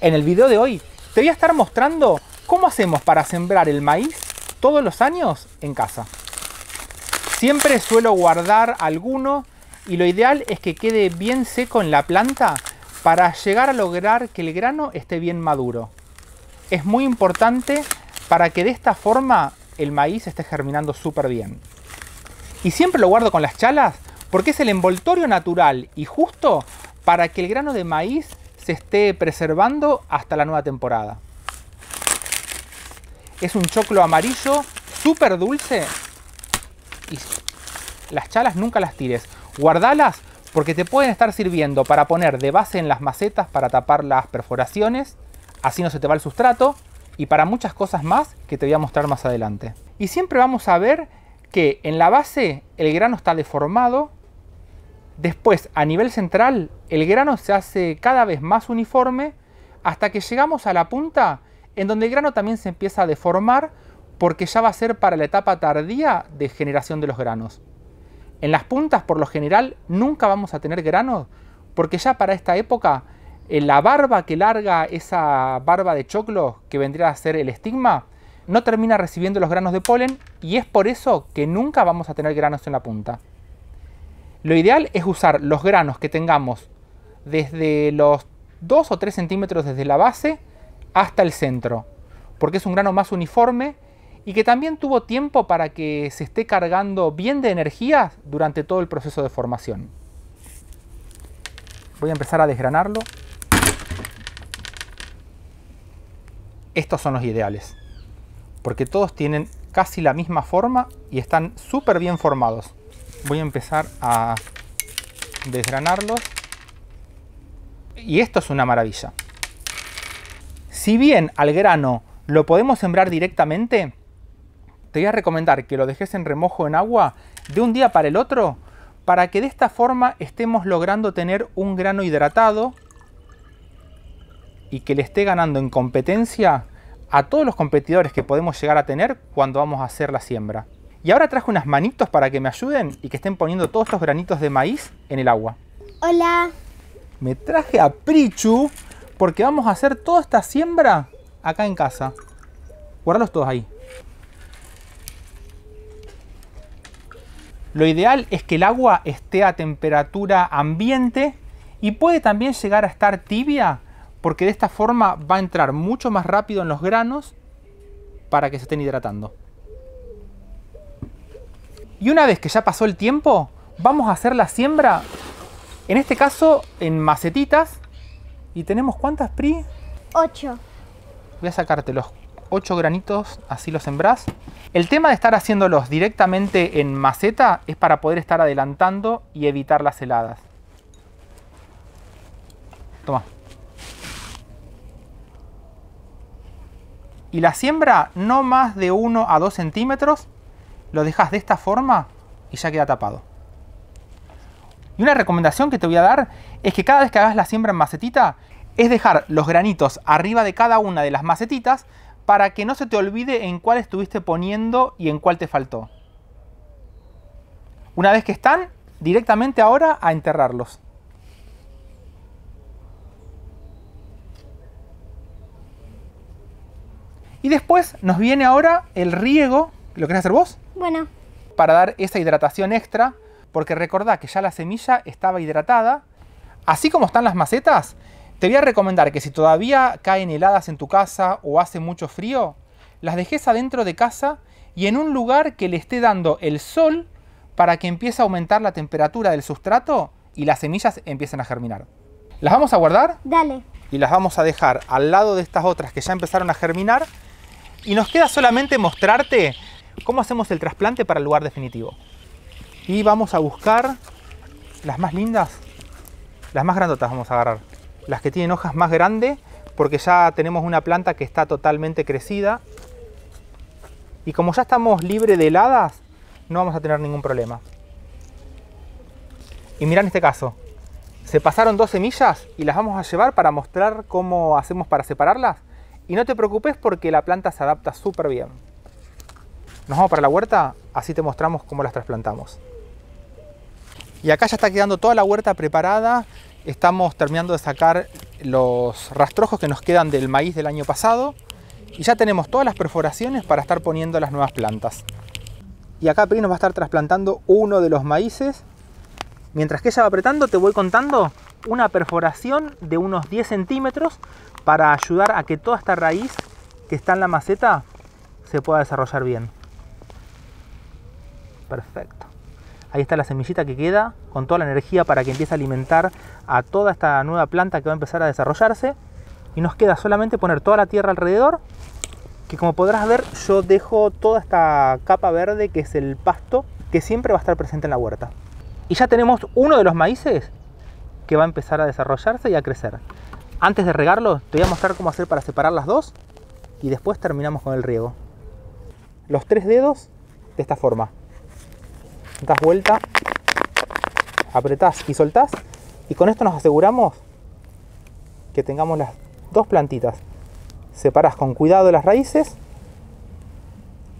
En el video de hoy te voy a estar mostrando cómo hacemos para sembrar el maíz todos los años en casa. Siempre suelo guardar alguno y lo ideal es que quede bien seco en la planta para llegar a lograr que el grano esté bien maduro. Es muy importante para que de esta forma el maíz esté germinando súper bien. Y siempre lo guardo con las chalas porque es el envoltorio natural y justo para que el grano de maíz se esté preservando hasta la nueva temporada. Es un choclo amarillo súper dulce y las chalas nunca las tires. Guardalas porque te pueden estar sirviendo para poner de base en las macetas para tapar las perforaciones, así no se te va el sustrato, y para muchas cosas más que te voy a mostrar más adelante. Y siempre vamos a ver que en la base el grano está deformado, después a nivel central el grano se hace cada vez más uniforme, hasta que llegamos a la punta en donde el grano también se empieza a deformar porque ya va a ser para la etapa tardía de generación de los granos. En las puntas, por lo general, nunca vamos a tener granos, porque ya para esta época, eh, la barba que larga esa barba de choclo, que vendría a ser el estigma, no termina recibiendo los granos de polen y es por eso que nunca vamos a tener granos en la punta. Lo ideal es usar los granos que tengamos desde los 2 o 3 centímetros desde la base hasta el centro, porque es un grano más uniforme y que también tuvo tiempo para que se esté cargando bien de energía durante todo el proceso de formación. Voy a empezar a desgranarlo. Estos son los ideales, porque todos tienen casi la misma forma y están súper bien formados. Voy a empezar a desgranarlos. Y esto es una maravilla. Si bien al grano lo podemos sembrar directamente, te voy a recomendar que lo dejes en remojo en agua de un día para el otro para que de esta forma estemos logrando tener un grano hidratado y que le esté ganando en competencia a todos los competidores que podemos llegar a tener cuando vamos a hacer la siembra. Y ahora traje unas manitos para que me ayuden y que estén poniendo todos estos granitos de maíz en el agua. Hola. Me traje a Prichu porque vamos a hacer toda esta siembra acá en casa. Guardalos todos ahí. Lo ideal es que el agua esté a temperatura ambiente y puede también llegar a estar tibia porque de esta forma va a entrar mucho más rápido en los granos para que se estén hidratando. Y una vez que ya pasó el tiempo, vamos a hacer la siembra, en este caso en macetitas. ¿Y tenemos cuántas, Pri? Ocho. Voy a sacarte los ocho granitos, así los sembrás. El tema de estar haciéndolos directamente en maceta es para poder estar adelantando y evitar las heladas. Toma. Y la siembra no más de 1 a 2 centímetros, lo dejas de esta forma y ya queda tapado. Y una recomendación que te voy a dar es que cada vez que hagas la siembra en macetita, es dejar los granitos arriba de cada una de las macetitas para que no se te olvide en cuál estuviste poniendo y en cuál te faltó. Una vez que están, directamente ahora a enterrarlos. Y después nos viene ahora el riego. ¿Lo querés hacer vos? Bueno. Para dar esa hidratación extra, porque recordá que ya la semilla estaba hidratada. Así como están las macetas, te voy a recomendar que si todavía caen heladas en tu casa o hace mucho frío, las dejes adentro de casa y en un lugar que le esté dando el sol para que empiece a aumentar la temperatura del sustrato y las semillas empiecen a germinar. ¿Las vamos a guardar? Dale. Y las vamos a dejar al lado de estas otras que ya empezaron a germinar. Y nos queda solamente mostrarte cómo hacemos el trasplante para el lugar definitivo. Y vamos a buscar las más lindas, las más grandotas vamos a agarrar las que tienen hojas más grandes, porque ya tenemos una planta que está totalmente crecida. Y como ya estamos libres de heladas, no vamos a tener ningún problema. Y mirá en este caso, se pasaron dos semillas y las vamos a llevar para mostrar cómo hacemos para separarlas. Y no te preocupes porque la planta se adapta súper bien. Nos vamos para la huerta, así te mostramos cómo las trasplantamos. Y acá ya está quedando toda la huerta preparada estamos terminando de sacar los rastrojos que nos quedan del maíz del año pasado y ya tenemos todas las perforaciones para estar poniendo las nuevas plantas. Y acá Pri nos va a estar trasplantando uno de los maíces. Mientras que ella va apretando, te voy contando una perforación de unos 10 centímetros para ayudar a que toda esta raíz que está en la maceta se pueda desarrollar bien. Perfecto. Ahí está la semillita que queda con toda la energía para que empiece a alimentar a toda esta nueva planta que va a empezar a desarrollarse. Y nos queda solamente poner toda la tierra alrededor, que como podrás ver yo dejo toda esta capa verde que es el pasto que siempre va a estar presente en la huerta. Y ya tenemos uno de los maíces que va a empezar a desarrollarse y a crecer. Antes de regarlo, te voy a mostrar cómo hacer para separar las dos y después terminamos con el riego. Los tres dedos de esta forma das vuelta, apretás y soltás y con esto nos aseguramos que tengamos las dos plantitas. Separás con cuidado las raíces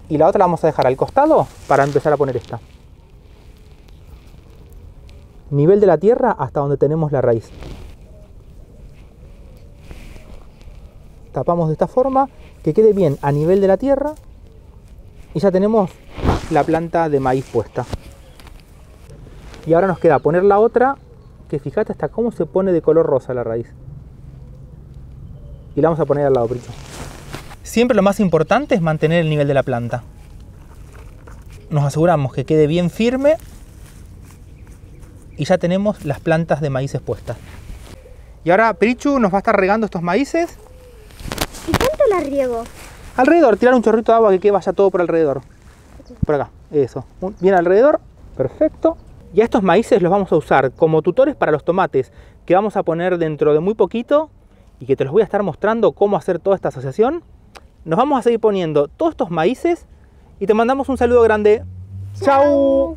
y la otra la vamos a dejar al costado para empezar a poner esta. Nivel de la tierra hasta donde tenemos la raíz. Tapamos de esta forma que quede bien a nivel de la tierra y ya tenemos la planta de maíz puesta. Y ahora nos queda poner la otra, que fíjate hasta cómo se pone de color rosa la raíz. Y la vamos a poner al lado, Prito. Siempre lo más importante es mantener el nivel de la planta. Nos aseguramos que quede bien firme y ya tenemos las plantas de maíz puestas. Y ahora Prichu nos va a estar regando estos maíces. ¿Y cuánto la riego? Alrededor, tirar un chorrito de agua que vaya todo por alrededor. Por acá, eso. Bien alrededor, perfecto. Y a estos maíces los vamos a usar como tutores para los tomates que vamos a poner dentro de muy poquito y que te los voy a estar mostrando cómo hacer toda esta asociación. Nos vamos a seguir poniendo todos estos maíces y te mandamos un saludo grande. ¡Chao!